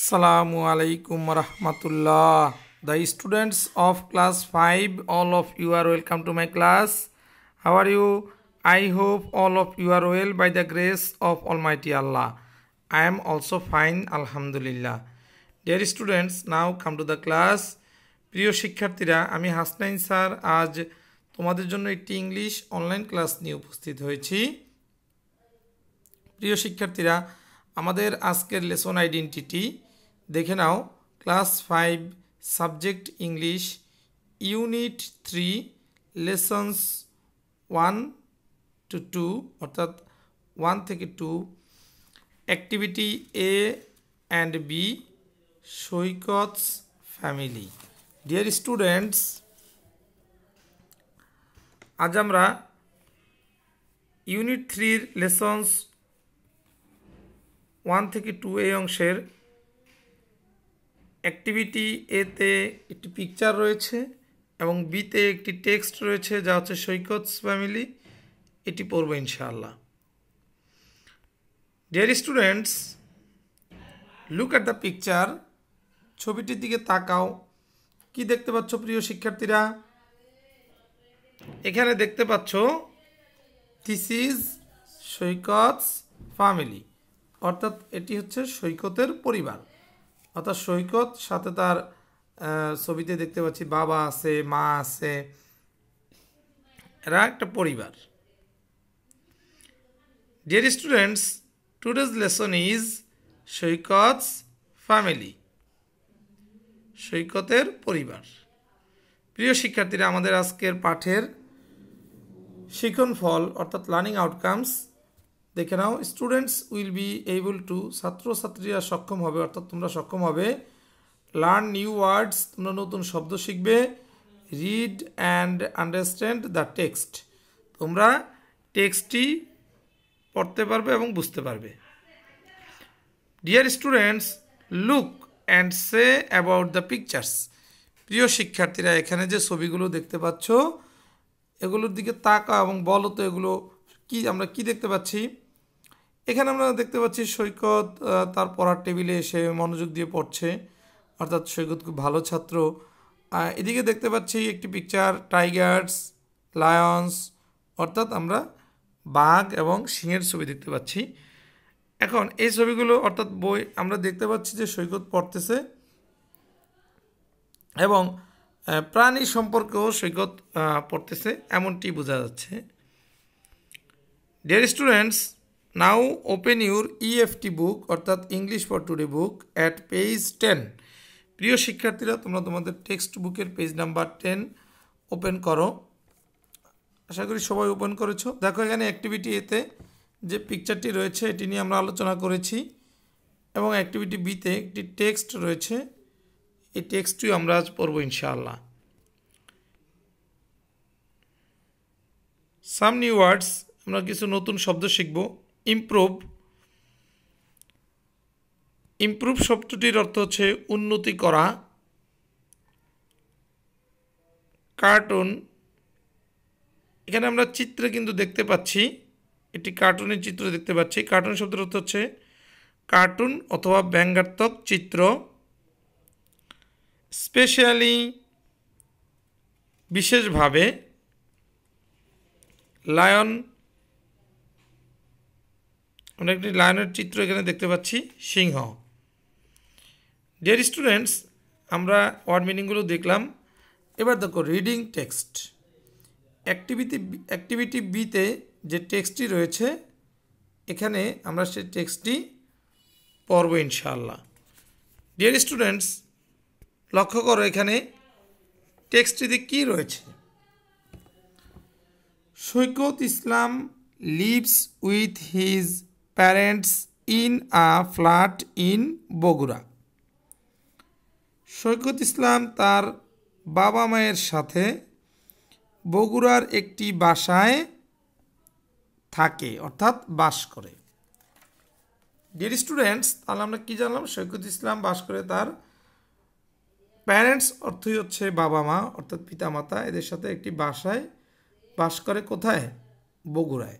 আসসালামু আলাইকুম রহমতুল্লাহ। The students of class five all of you are welcome to my class how are you I hope all of you are well by the grace of almighty Allah I am also fine আলহামদুলিল্লাহ dear students now come to the class প্রিয় শিক্ষার্থীরা, আমি Hasnain sir, আজ তোমাদের জন্য একটি English online class নিয়ে উপস্থিত হয়েছি। প্রিয় শিক্ষার্থীরা, আমাদের আজকের লেসন আইডেন্টিটি দেখে নাও। Class five, subject English, unit three, lessons one two two, অর্থাৎ ওয়ান থেকে two. Activity A and B, Saikat's family. Dear students, আজ আমরা ইউনিট থ্রির লেসন্স ওয়ান থেকে টু এই অংশের অ্যাক্টিভিটি এতে একটি পিকচার রয়েছে এবং বিতে একটি টেক্সট রয়েছে, যা হচ্ছে সৈকত ফ্যামিলি এটি পড়ব ইনশাআল্লাহ। Dear students look at the picture ছবিটির দিকে তাকাও। কি দেখতে পাচ্ছ প্রিয় শিক্ষার্থীরা? এখানে দেখতে পাচ্ছ দিস ইজ সৈকতস ফ্যামিলি অর্থাৎ এটি হচ্ছে সৈকতের পরিবার। অর্থাৎ সৈকত, সাথে তার ছবিতে দেখতে পাচ্ছি বাবা আছে, মা আছে, এরা একটা পরিবার। Dear students today's lesson is Saikat's family সৈকতের পরিবার। প্রিয় শিক্ষার্থীরা, আমাদের আজকের পাঠের শিখন ফল, অর্থাৎ লার্নিং আউটকামস দেখে নাও students will be able to ছাত্রছাত্রীরা সক্ষম হবে, অর্থাৎ তোমরা সক্ষম হবে। লার্ন নিউ ওয়ার্ডস তোমরা নতুন শব্দ শিখবে। Read and understand the text তোমরা টেক্সটটি পড়তে পারবে এবং বুঝতে পারবে। Dear students look and say about the pictures প্রিয় শিক্ষার্থীরা, এখানে যে ছবিগুলো দেখতে পাচ্ছ, এগুলোর দিকে তাকা এবং বলো তো এগুলো কি, আমরা কি দেখতে পাচ্ছি? এখানে আমরা দেখতে পাচ্ছি সৈকত তার পড়ার টেবিলে এসে মনোযোগ দিয়ে পড়ছে। অর্থাৎ সৈকত খুব ভালো ছাত্র। এদিকে দেখতে পাচ্ছি একটি পিকচার টাইগার্স লায়ন্স অর্থাৎ আমরা বাঘ এবং সিংহের ছবি দেখতে পাচ্ছি। এখন এই ছবিগুলো, অর্থাৎ বই, আমরা দেখতে পাচ্ছি যে সৈকত পড়তেছে এবং প্রাণী সম্পর্কেও সৈকত পড়তেছে। এমনটি বোঝা যাচ্ছে। Dear students now open your EFT book অর্থাৎ English for today book at page ten প্রিয় শিক্ষার্থীরা, তোমরা তোমাদের টেক্সট বুকের পেজ নাম্বার টেন ওপেন করো। আশা করি সবাই ওপেন করেছ। দেখো এখানে অ্যাক্টিভিটি এতে যে পিকচারটি রয়েছে, এটি নিয়ে আমরা আলোচনা করেছি। এবং অ্যাক্টিভিটি বিতে একটি টেক্সট রয়েছে। এই টেক্সটটিও আমরা আজ পড়ব ইনশাআল্লাহ। সাম নিউ ওয়ার্ডস আমরা কিছু নতুন শব্দ শিখব। ইমপ্রুভ ইমপ্রুভ শব্দটির অর্থ হচ্ছে উন্নতি করা কার্টুন এখানে আমরা চিত্রে কিন্তু দেখতে পাচ্ছি, একটি কার্টুনের চিত্র দেখতে পাচ্ছি কার্টুন শব্দের অর্থ হচ্ছে কার্টুন অথবা ব্যঙ্গাত্মক চিত্র স্পেশালি বিশেষভাবে লায়ন আমরা একটি লায়নের চিত্র এখানে দেখতে পাচ্ছি, সিংহ। ডিয়ার স্টুডেন্টস আমরা ওয়ার্ড মিনিংগুলো দেখলাম। এবার দেখো রিডিং টেক্সট অ্যাক্টিভিটি অ্যাক্টিভিটি বিতে যে টেক্সটটি রয়েছে, এখানে আমরা সেই টেক্সটটি পড়ব ইনশাআল্লাহ। ডিয়ার স্টুডেন্টস লক্ষ্য করো এখানে টেক্সটটিতে কী রয়েছে? Saikat Islam lives with his parents in a flat in Bogura. Saikat Islam তার বাবা মায়ের সাথে বগুড়ার একটি বাসায় থাকে, অর্থাৎ বাস করে। ডিয়ার স্টুডেন্টস তাহলে আমরা কী জানলাম? সৈকত ইসলাম বাস করে তার প্যারেন্টস অর্থই হচ্ছে বাবা মা, অর্থাৎ পিতামাতা। এদের সাথে একটি বাসায় বাস করে কোথায়? বগুড়ায়।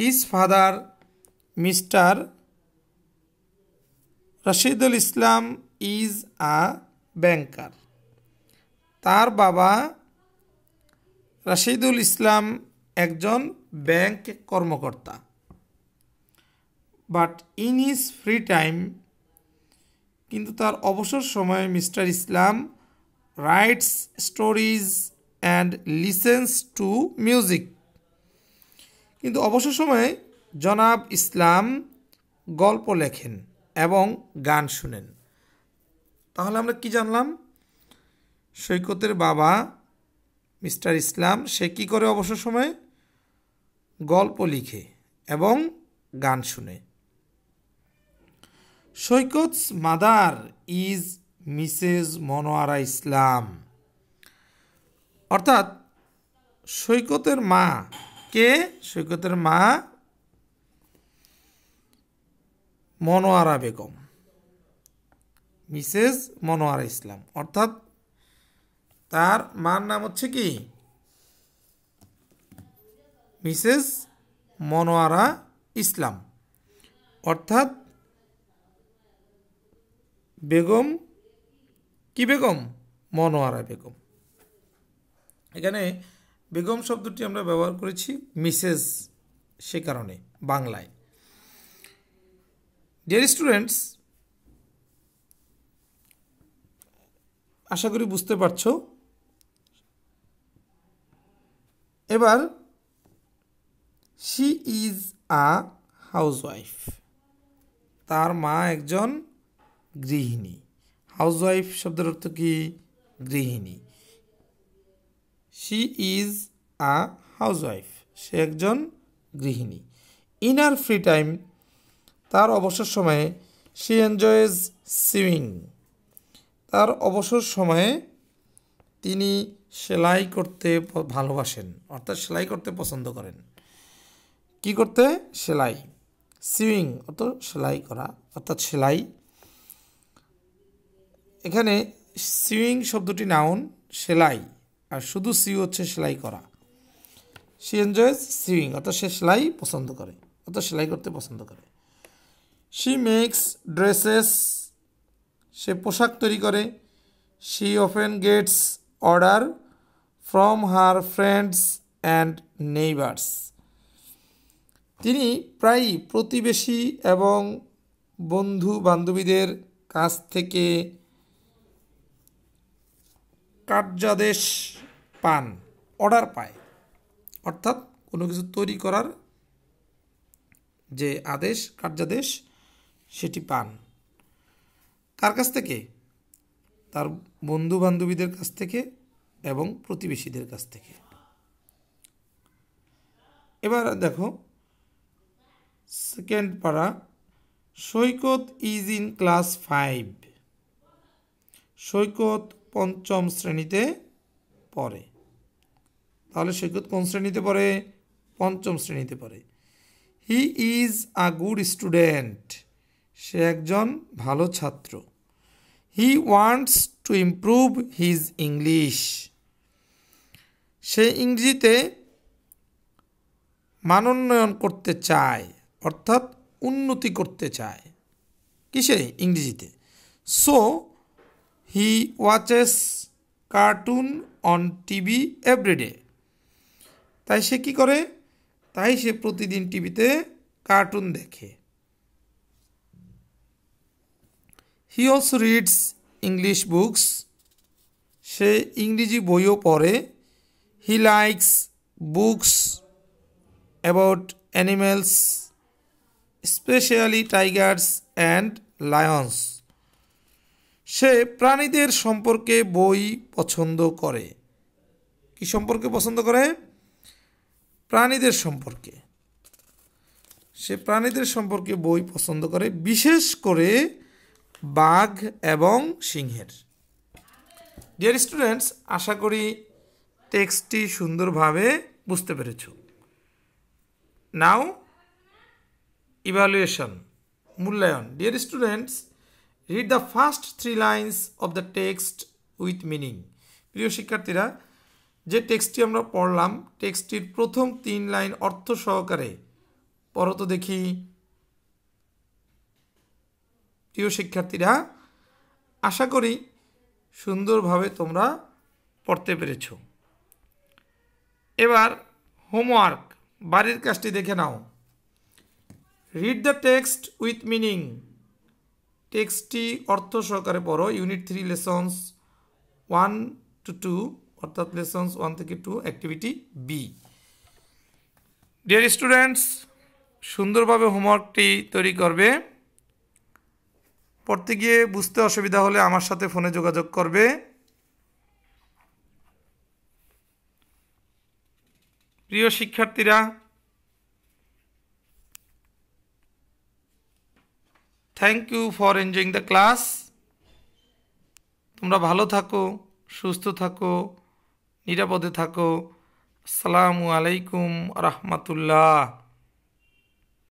His father Mr Rashidul Islam is a banker তার বাবা রাশিদুল ইসলাম একজন ব্যাংক কর্মকর্তা। But in his free time কিন্তু তার অবসর সময়ে Mr Islam writes stories and listens to music কিন্তু অবসর সময়ে জনাব ইসলাম গল্প লেখেন এবং গান শুনেন। তাহলে আমরা কি জানলাম? সৈকতের বাবা মিস্টার ইসলাম, সে কি করে অবসর সময়ে? গল্প লিখে এবং গান শুনে। Saikat's mother is Mrs Monowara Islam. অর্থাৎ সৈকতের মা কে? সৈকতের মা মনোয়ারা বেগম। মিসেস মনোয়ারা ইসলাম। অর্থাৎ তার মার নাম হচ্ছে কি? মিসেস মনোয়ারা ইসলাম। অর্থাৎ বেগম কি বেগম? মনোয়ারা বেগম। এখানে বেগম শব্দটি আমরা ব্যবহার করেছি মিসেস সে কারণে, বাংলায়। ডিয়ার স্টুডেন্টস আশা করি বুঝতে পারছ। এবার শি ইজ আ হাউসওয়াইফ তার মা একজন গৃহিণী। হাউসওয়াইফ শব্দের অর্থ কি? গৃহিণী। শি ইজ আ হাউসওয়াইফ সে একজন গৃহিণী। ইন আর ফ্রি টাইম তার অবসর সময়ে শি এনজয়েজ সুইমিং তার অবসর সময়ে তিনি সেলাই করতে ভালোবাসেন, অর্থাৎ সেলাই করতে পছন্দ করেন। কি করতে? সেলাই। সুইং অত সেলাই করা, অর্থাৎ সেলাই। এখানে সুইং শব্দটি নাউন সেলাই। আর শুধু সিউ হচ্ছে সেলাই করা। সি এনজয়েজ সুইং অর্থাৎ সে সেলাই পছন্দ করে, অর্থাৎ সেলাই করতে পছন্দ করে। শি মেক্স ড্রেসেস সে পোশাক তৈরি করে। She often gets order from her friends and neighbours তিনি প্রায়ই প্রতিবেশী এবং বন্ধু বান্ধবীদের কাছ থেকে কার্যাদেশ পান, অর্ডার পায়। অর্থাৎ কোনো কিছু তৈরি করার যে আদেশ, কার্যাদেশ, সেটি পান। কার কাছ থেকে, তার বন্ধু বান্ধবীদের কাছ থেকে এবং প্রতিবেশীদের কাছ থেকে। এবার দেখো second para Saikat is in class five Saikat পঞ্চম শ্রেণীতে পড়ে। তাহলে সৈকত কোন শ্রেণীতে পড়ে? পঞ্চম শ্রেণীতে পড়ে। He is a good student সে একজন ভালো ছাত্র। He wants to improve his English সে ইংরেজিতে মানোন্নয়ন করতে চায়, অর্থাৎ উন্নতি করতে চায়। কিসে? ইংরেজিতে। So he watches cartoon on TV everyday তাই সে কি করে? তাই সে প্রতিদিন টিভিতে কার্টুন দেখে। He also reads English books সে ইংরেজি বইও পড়ে। He likes books about animals specially tigers and lions সে প্রাণীদের সম্পর্কে বই পছন্দ করে। কি সম্পর্কে পছন্দ করে? প্রাণীদের সম্পর্কে। সে প্রাণীদের সম্পর্কে বই পছন্দ করে, বিশেষ করে বাঘ এবং সিংহের। ডিয়ার স্টুডেন্টস আশা করি টেক্সটটি সুন্দরভাবে বুঝতে পেরেছ। নাও ইভ্যালুয়েশন মূল্যায়ন। Dear students read the first three lines of the text with meaning প্রিয় শিক্ষার্থীরা যে টেক্সটটি আমরা পড়লাম টেক্সটটির প্রথম তিন লাইন অর্থ সহকারে পড়ো তো দেখি। প্রিয় শিক্ষার্থীরা, আশা করি সুন্দরভাবে তোমরা পড়তে পেরেছ। এবার হোমওয়ার্ক বাড়ির কাজটি দেখে নাও। Read the text with meaning টেক্সটটি অর্থ সহকারে পড়ো। Unit three lessons one two two অর্থাৎ লেসন্স ওয়ান থেকে two activity B dear students সুন্দরভাবে হোমওয়ার্কটি তৈরি করবে। পড়তে গিয়ে বুঝতে অসুবিধা হলে আমার সাথে ফোনে যোগাযোগ করবে। প্রিয় শিক্ষার্থীরা thank you for enjoying the class তোমরা ভালো থাকো, সুস্থ থাকো। নিরাপদে থাকো। আসসালামু আলাইকুম রহমতুল্লাহ।